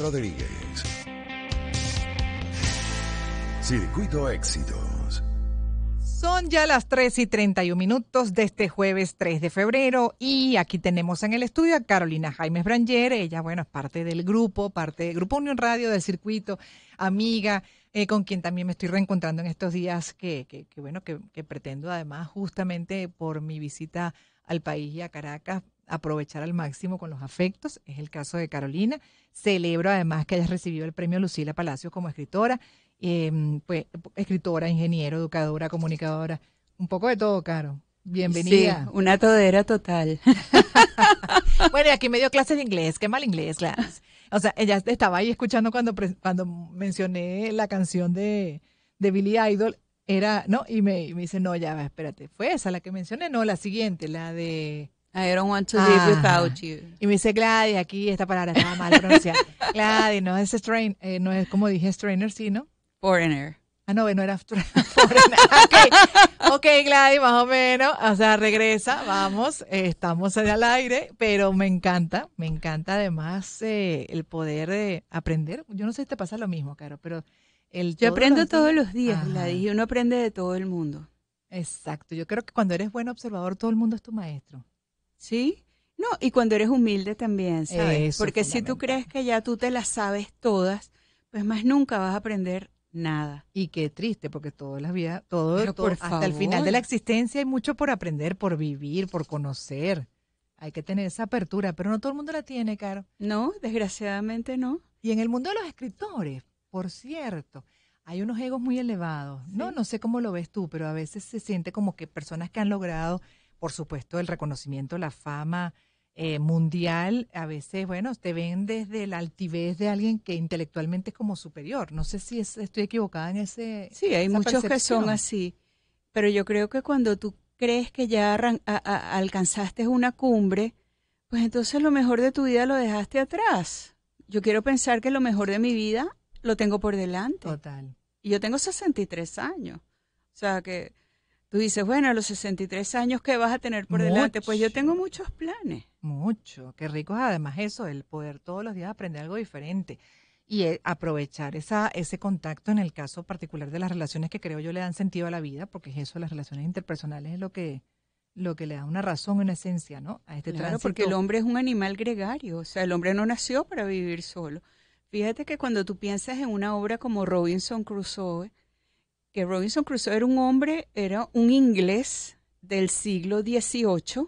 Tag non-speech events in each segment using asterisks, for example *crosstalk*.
Rodríguez. Circuito Éxitos. Son ya las 3 y 31 minutos de este jueves 3 de febrero y aquí tenemos en el estudio a Carolina Jaimes Branger. Ella, bueno, es parte del grupo, parte del Grupo Unión Radio del circuito, amiga, eh, con quien también me estoy reencontrando en estos días que, que, bueno, que, que pretendo además justamente por mi visita al país y a Caracas aprovechar al máximo con los afectos. Es el caso de Carolina. Celebro además que hayas recibido el premio Lucila Palacios como escritora, eh, pues escritora, ingeniero, educadora, comunicadora, un poco de todo, Caro. Bienvenida. Sí, una todera total. *laughs* bueno, y aquí me dio clases de inglés, qué mal inglés, claro. O sea, ella estaba ahí escuchando cuando, cuando mencioné la canción de, de Billy Idol, era, ¿no? Y me, y me dice, no, ya, espérate, ¿fue esa la que mencioné? No, la siguiente, la de... I don't want to live without you. Y me dice Gladys, aquí esta palabra estaba mal pronunciada. *laughs* Gladys, no es strain, eh, no es como dije strainer, sí, ¿no? Foreigner. Ah, no, no era *laughs* foreigner. ok, ok, Gladys, más o menos. O sea, regresa, vamos, eh, estamos al aire, pero me encanta, me encanta además eh, el poder de aprender. Yo no sé si te pasa lo mismo, Caro, pero el Yo aprendo todos los días, Gladys, y uno aprende de todo el mundo. Exacto, yo creo que cuando eres buen observador, todo el mundo es tu maestro. ¿Sí? No, y cuando eres humilde también, ¿sabes? Eso Porque si tú crees que ya tú te las sabes todas, pues más nunca vas a aprender nada. Y qué triste, porque toda la vida, todo, todo hasta el final de la existencia hay mucho por aprender, por vivir, por conocer. Hay que tener esa apertura, pero no todo el mundo la tiene, Caro. No, desgraciadamente no. Y en el mundo de los escritores, por cierto, hay unos egos muy elevados. ¿Sí? No, no sé cómo lo ves tú, pero a veces se siente como que personas que han logrado por supuesto, el reconocimiento, la fama eh, mundial, a veces, bueno, te ven desde la altivez de alguien que intelectualmente es como superior. No sé si es, estoy equivocada en ese. Sí, hay muchos percepción. que son así, pero yo creo que cuando tú crees que ya a, a, alcanzaste una cumbre, pues entonces lo mejor de tu vida lo dejaste atrás. Yo quiero pensar que lo mejor de mi vida lo tengo por delante. Total. Y yo tengo 63 años. O sea que Tú dices, bueno, a los 63 años, ¿qué vas a tener por mucho, delante? Pues yo tengo muchos planes. Mucho. Qué rico es además eso, el poder todos los días aprender algo diferente y eh, aprovechar esa, ese contacto en el caso particular de las relaciones que creo yo le dan sentido a la vida, porque es eso, las relaciones interpersonales es lo que, lo que le da una razón, una esencia, ¿no? A este claro, tránsito. porque el hombre es un animal gregario, o sea, el hombre no nació para vivir solo. Fíjate que cuando tú piensas en una obra como Robinson Crusoe, que Robinson Crusoe era un hombre, era un inglés del siglo XVIII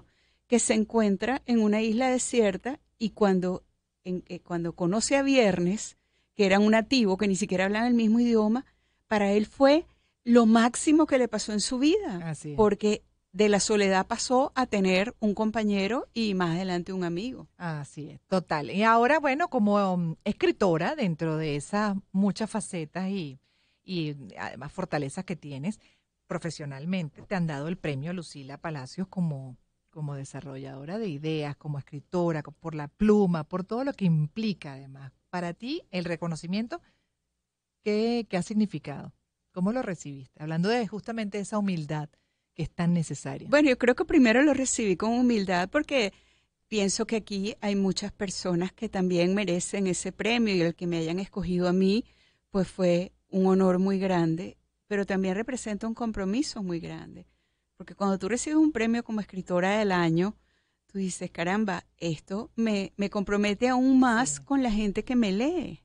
que se encuentra en una isla desierta y cuando, en, eh, cuando conoce a Viernes, que era un nativo que ni siquiera hablaba el mismo idioma, para él fue lo máximo que le pasó en su vida, porque de la soledad pasó a tener un compañero y más adelante un amigo. Así es, total. Y ahora, bueno, como um, escritora dentro de esas muchas facetas y y además fortalezas que tienes profesionalmente. Te han dado el premio Lucila Palacios como, como desarrolladora de ideas, como escritora, por la pluma, por todo lo que implica además. Para ti, el reconocimiento, ¿qué, qué ha significado? ¿Cómo lo recibiste? Hablando de justamente esa humildad que es tan necesaria. Bueno, yo creo que primero lo recibí con humildad porque pienso que aquí hay muchas personas que también merecen ese premio y el que me hayan escogido a mí, pues fue un honor muy grande, pero también representa un compromiso muy grande. Porque cuando tú recibes un premio como escritora del año, tú dices, caramba, esto me, me compromete aún más sí. con la gente que me lee.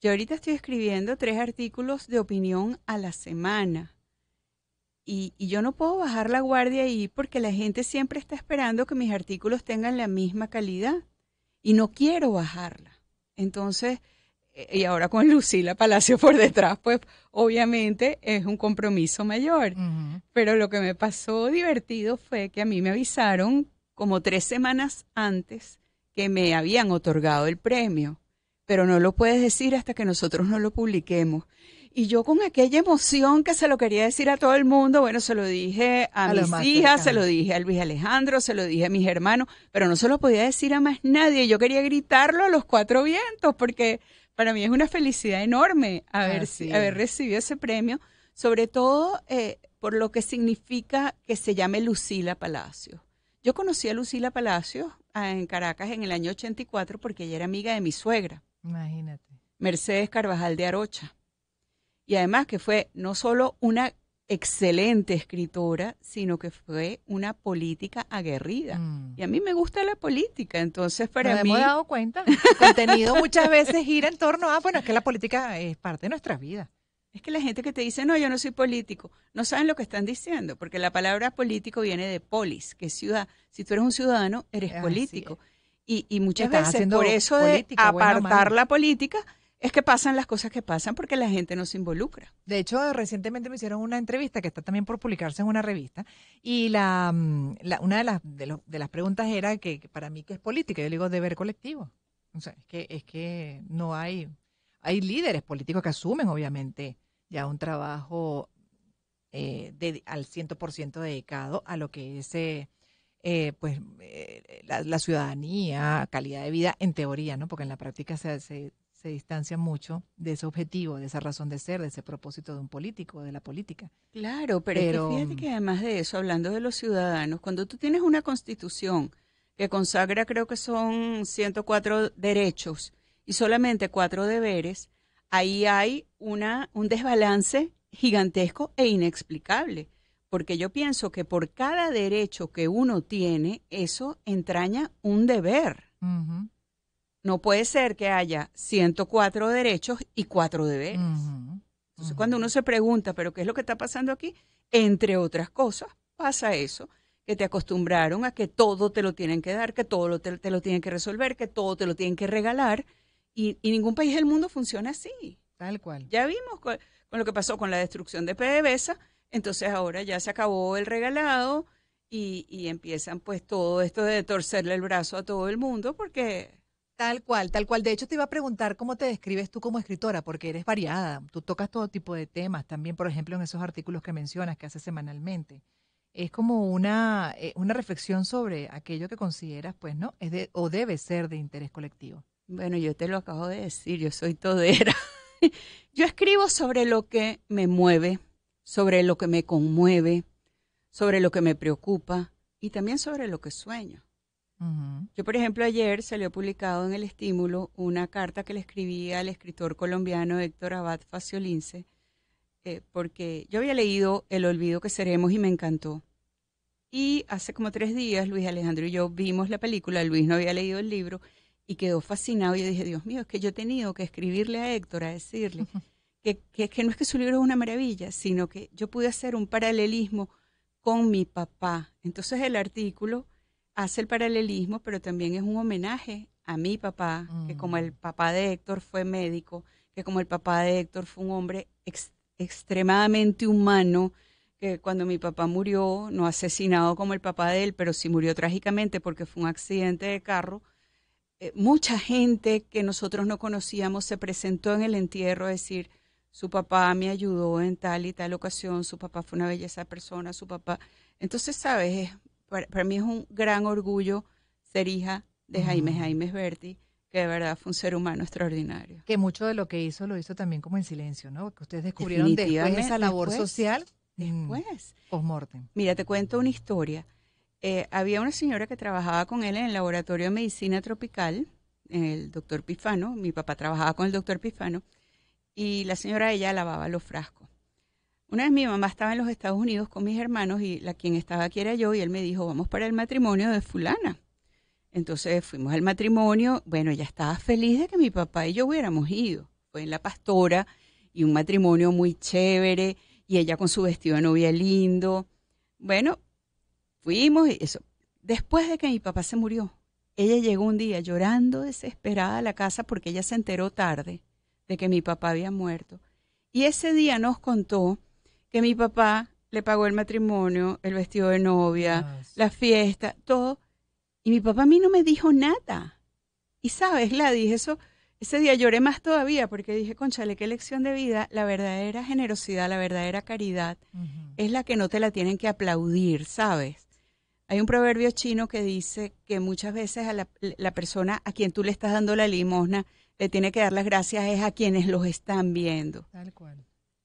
Yo ahorita estoy escribiendo tres artículos de opinión a la semana. Y, y, yo no puedo bajar la guardia ahí porque la gente siempre está esperando que mis artículos tengan la misma calidad. Y no quiero bajarla. Entonces, y ahora con *laughs* Lucila Palacio por detrás, pues obviamente es un compromiso mayor. Uh -huh. Pero lo que me pasó divertido fue que a mí me avisaron como tres semanas antes que me habían otorgado el premio, pero no lo puedes decir hasta que nosotros no lo publiquemos. Y yo con aquella emoción que se lo quería decir a todo el mundo, bueno, se lo dije a, a mis hijas, se lo dije a Luis Alejandro, se lo dije a mis hermanos, pero no se lo podía decir a más nadie. Yo quería gritarlo a los cuatro vientos porque para mí es una felicidad enorme haber, haber recibido ese premio, sobre todo eh, por lo que significa que se llame Lucila Palacio. Yo conocí a Lucila Palacio en Caracas en el año 84 porque ella era amiga de mi suegra. Imagínate. Mercedes Carvajal de Arocha. Y además que fue no solo una excelente escritora, sino que fue una política aguerrida. Mm. Y a mí me gusta la política, entonces Nos para mí... hemos dado cuenta. Su contenido muchas veces gira en torno a, bueno, es que la política es parte de nuestras vidas. Es que la gente que te dice, no, yo no soy político, no saben lo que están diciendo, porque la palabra político viene de polis, que es ciudad. Si tú eres un ciudadano, eres Así político. Y, y muchas veces, por eso de política, apartar la política, es que pasan las cosas que pasan porque la gente no se involucra. De hecho, recientemente me hicieron una entrevista que está también por publicarse en una revista y la, mm, una de las, de, de las preguntas era que, para mí que es política. Yo le digo deber colectivo. O sea, es que, es que no hay, hay líderes políticos que asumen obviamente ya un trabajo eh, de- al 100% dedicado a lo que es eh, eh, pues eh, la, la ciudadanía, calidad de vida en teoría, ¿no? Porque en la práctica se, se, se distancia mucho de ese objetivo, de esa razón de ser, de ese propósito de un político, de la política. Claro, pero, Pero- es que fíjate que además de eso, hablando de los ciudadanos, cuando tú tienes una constitución que consagra creo que son 104 derechos y solamente cuatro deberes, ahí hay una, un desbalance gigantesco e inexplicable. Porque yo pienso que por cada derecho que uno tiene, eso entraña un deber. No puede ser que haya 104 derechos y cuatro deberes. ujú, Entonces, cuando uno se pregunta, ¿pero qué es lo que está pasando aquí? Entre otras cosas, pasa eso, que te acostumbraron a que todo te lo tienen que dar, que todo lo te, te lo tienen que resolver, que todo te lo tienen que regalar, y, y ningún país del mundo funciona así. Tal cual. Ya vimos con, con lo que pasó con la destrucción de PDVSA, entonces ahora ya se acabó el regalado y, y empiezan pues todo esto de torcerle el brazo a todo el mundo, porque Tal cual, tal cual. De hecho, te iba a preguntar cómo te describes tú como escritora, porque eres variada. Tú tocas todo tipo de temas, también, por ejemplo, en esos artículos que mencionas que haces semanalmente. Es como una, eh, una reflexión sobre aquello que consideras, pues, ¿no? Es de, o debe ser de interés colectivo. Bueno, yo te lo acabo de decir, yo soy todera. *laughs* yo escribo sobre lo que me mueve, sobre lo que me conmueve, sobre lo que me preocupa y también sobre lo que sueño. Yo, por ejemplo, ayer salió publicado en El Estímulo una carta que le escribí al escritor colombiano Héctor Abad Faciolince, eh, porque yo había leído El olvido que seremos y me encantó. Y hace como tres días Luis Alejandro y yo vimos la película, Luis no había leído el libro y quedó fascinado. Y yo dije, Dios mío, es que yo he tenido que escribirle a Héctor, a decirle que, que, que no es que su libro es una maravilla, sino que yo pude hacer un paralelismo con mi papá. Entonces el artículo hace el paralelismo, pero también es un homenaje a mi papá, que como el papá de Héctor fue médico, que como el papá de Héctor fue un hombre ex- extremadamente humano, que cuando mi papá murió, no asesinado como el papá de él, pero sí murió trágicamente porque fue un accidente de carro, eh, mucha gente que nosotros no conocíamos se presentó en el entierro a decir, su papá me ayudó en tal y tal ocasión, su papá fue una belleza de persona, su papá. Entonces, sabes, es, para, para mí es un gran orgullo ser hija de Jaime. Jaime Berti, que de verdad fue un ser humano extraordinario. Que mucho de lo que hizo lo hizo también como en silencio, ¿no? Que ustedes descubrieron después esa labor después. social mm, Después, post-mortem. mira, te cuento una historia. Eh, había una señora que trabajaba con él en el laboratorio de medicina tropical, el doctor Pifano, mi papá trabajaba con el doctor Pifano, y la señora ella lavaba los frascos. Una vez mi mamá estaba en los Estados Unidos con mis hermanos y la quien estaba aquí era yo y él me dijo, vamos para el matrimonio de fulana. Entonces fuimos al matrimonio, bueno, ella estaba feliz de que mi papá y yo hubiéramos ido. Fue en la pastora y un matrimonio muy chévere y ella con su vestido de novia lindo. Bueno, fuimos y eso. Después de que mi papá se murió, ella llegó un día llorando desesperada a la casa porque ella se enteró tarde de que mi papá había muerto. Y ese día nos contó que mi papá le pagó el matrimonio, el vestido de novia, Ah, sí. la fiesta, todo. Y mi papá a mí no me dijo nada. Y sabes, Gladys, eso, ese día lloré más todavía porque dije, conchale, qué lección de vida, la verdadera generosidad, la verdadera caridad es la que no te la tienen que aplaudir, ¿sabes? Hay un proverbio chino que dice que muchas veces a la, la persona a quien tú le estás dando la limosna le tiene que dar las gracias es a quienes los están viendo. Tal cual.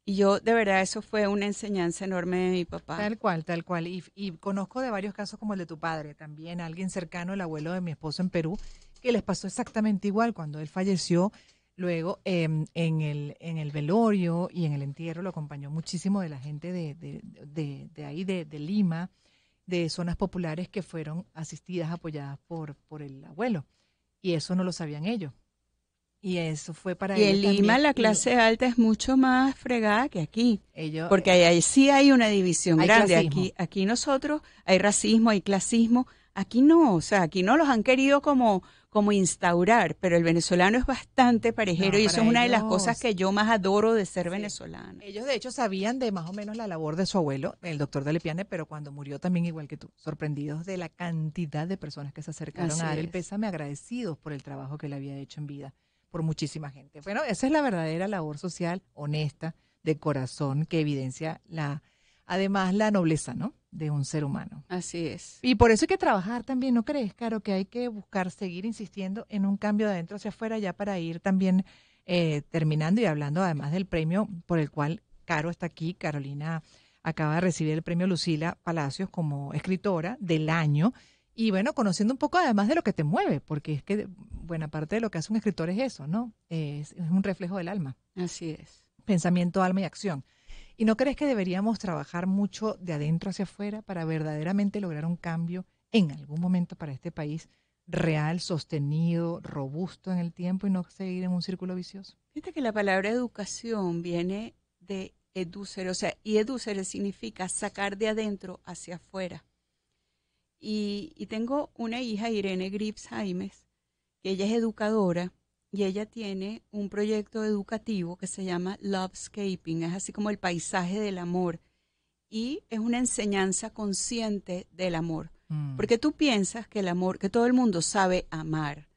Y yo, de verdad, eso fue una enseñanza enorme de mi papá. Tal cual, tal cual. Y, y conozco de varios casos como el de tu padre, también alguien cercano, el abuelo de mi esposo en Perú, que les pasó exactamente igual cuando él falleció. Luego, em, en, el, en el velorio y en el entierro lo acompañó muchísimo de la gente de, de, de, de ahí, de, de Lima, de zonas populares que fueron asistidas, apoyadas por, por el abuelo. Y eso no lo sabían ellos. Y eso fue para Y en Lima también. la clase alta es mucho más fregada que aquí. ellos, Porque ahí, ahí sí hay una división Hay grande. clasismo. Aquí, aquí nosotros hay racismo, hay clasismo. Aquí no, o sea, aquí no los han querido como, como instaurar, pero el venezolano es bastante parejero No, y eso es una de las cosas que yo más adoro de ser Sí. venezolano. Ellos de hecho sabían de más o menos la labor de su abuelo, el doctor Dalepiane, pero cuando murió también igual que tú, sorprendidos de la cantidad de personas que se acercaron Así a dar el pésame, agradecidos por el trabajo que le había hecho en vida, por muchísima gente. Bueno, esa es la verdadera labor social, honesta, de corazón, que evidencia la, además la nobleza, ¿no? De un ser humano. Así es. Y por eso hay que trabajar también, ¿no crees, Caro? Que hay que buscar, seguir insistiendo en un cambio de adentro hacia afuera ya para ir también eh, terminando y hablando además del premio por el cual Caro está aquí. Carolina acaba de recibir el premio Lucila Palacios como escritora del año. Y bueno, conociendo un poco además de lo que te mueve, porque es que buena parte de lo que hace un escritor es eso, ¿no? Es, es un reflejo del alma Así es. pensamiento, alma y acción. ¿Y no crees que deberíamos trabajar mucho de adentro hacia afuera para verdaderamente lograr un cambio en algún momento para este país real, sostenido, robusto en el tiempo y no seguir en un círculo vicioso? Fíjate que la palabra educación viene de educer, o sea, y educer significa sacar de adentro hacia afuera. Y, y tengo una hija, Irene Grips Jaimes, que ella es educadora y ella tiene un proyecto educativo que se llama Lovescaping, es así como el paisaje del amor. Y es una enseñanza consciente del amor. Mm. Porque tú piensas que el amor, que todo el mundo sabe amar.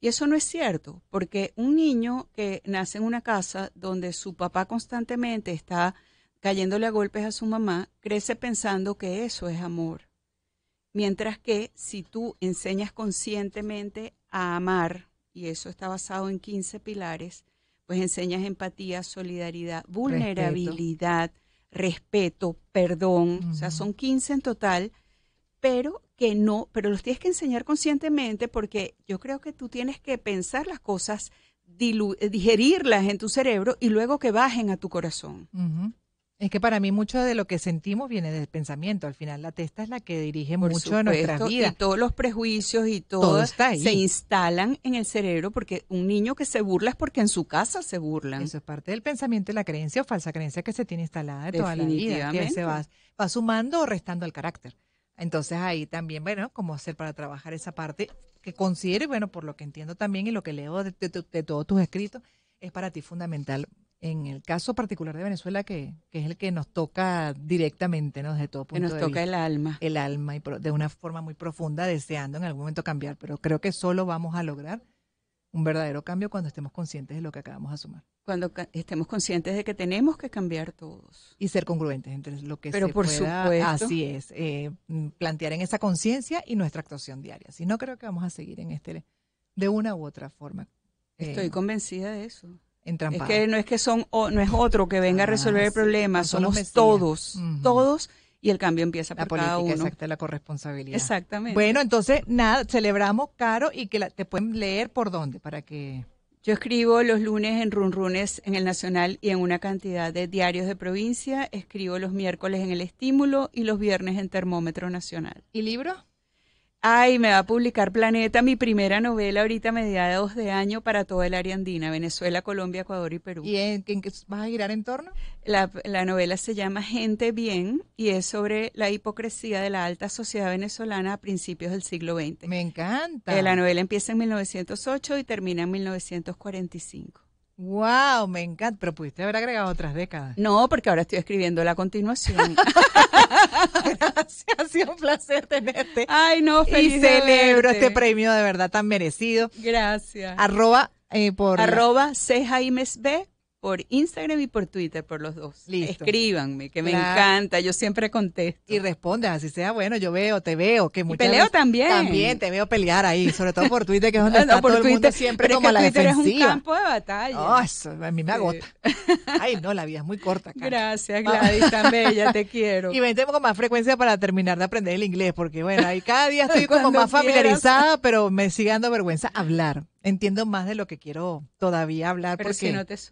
Y eso no es cierto, porque un niño que nace en una casa donde su papá constantemente está cayéndole a golpes a su mamá, crece pensando que eso es amor. Mientras que si tú enseñas conscientemente a amar, y eso está basado en 15 pilares, pues enseñas empatía, solidaridad, vulnerabilidad, respeto, perdón, o sea, son 15 en total, pero que no, pero los tienes que enseñar conscientemente porque yo creo que tú tienes que pensar las cosas, digerirlas en tu cerebro y luego que bajen a tu corazón. Es que para mí mucho de lo que sentimos viene del pensamiento. Al final la testa es la que dirige Por mucho de nuestra vida. Y todos los prejuicios y todo, Todo está ahí. se instalan en el cerebro porque un niño que se burla es porque en su casa se burlan. Eso es parte del pensamiento y la creencia o falsa creencia que se tiene instalada de toda la vida, que se va, va sumando o restando al carácter. Entonces ahí también, bueno, cómo hacer para trabajar esa parte que considero, y bueno, por lo que entiendo también y lo que leo de, de- de todos tus escritos, es para ti fundamental. En el caso particular de Venezuela, que, que es el que nos toca directamente, ¿no? Desde todo que punto nos de toca vista el alma. el alma y pro- de una forma muy profunda, deseando en algún momento cambiar. Pero creo que solo vamos a lograr un verdadero cambio cuando estemos conscientes de lo que acabamos de sumar. Cuando estemos conscientes de que tenemos que cambiar todos. y ser congruentes entre lo que Pero se por pueda, supuesto. así es eh, mm, plantear en esa conciencia y nuestra actuación diaria si no creo que vamos a seguir en este de una u otra forma eh, Estoy convencida de eso. Es que no es que son o, no es otro que venga a Ah, resolver el problema, somos mesías. todos, todos y el cambio empieza la por cada política uno. exacta la corresponsabilidad Exactamente. bueno entonces nada celebramos caro y que la- te pueden leer por dónde para que Yo escribo los lunes en Runrunes en el Nacional y en una cantidad de diarios de provincia. Escribo los miércoles en El Estímulo y los viernes en Termómetro Nacional. y libro Ay, me va a publicar Planeta, mi primera novela ahorita mediados de año para toda el área andina, Venezuela, Colombia, Ecuador y Perú. y en, en qué vas a girar en torno La, la novela se llama Gente Bien y es sobre la hipocresía de la alta sociedad venezolana a principios del siglo XX. me encanta Eh, la novela empieza en 1908 y termina en 1945. Wow me encanta pero pudiste haber agregado otras décadas No, porque ahora estoy escribiendo la continuación. gracias *laughs* ha sido un placer tenerte Ay, no, y feliz de celebro este premio de verdad tan merecido. Gracias. Arroba eh, por Arroba C. Jaimes B por Instagram y por Twitter, por los dos. Listo. Escríbanme, que me encanta, yo siempre contesto. Y respondes, así sea, bueno, yo veo, te veo, que muchas peleo veces- también. También te veo pelear ahí, sobre todo por Twitter, que es *laughs* donde no, está por todo el mundo Twitter, siempre pero como que la Twitter es un campo de batalla. Oh, eso a mí me agota. *laughs* Ay, no, la vida es muy corta. Karen. Gracias, Gladys, tan bella, te *laughs* quiero. Y vente con más frecuencia para terminar de aprender el inglés, porque bueno, ahí cada día estoy como Cuando más quieras. familiarizada, pero me sigue dando vergüenza hablar. Entiendo más de lo que quiero todavía hablar, Pero porque si no te sueltas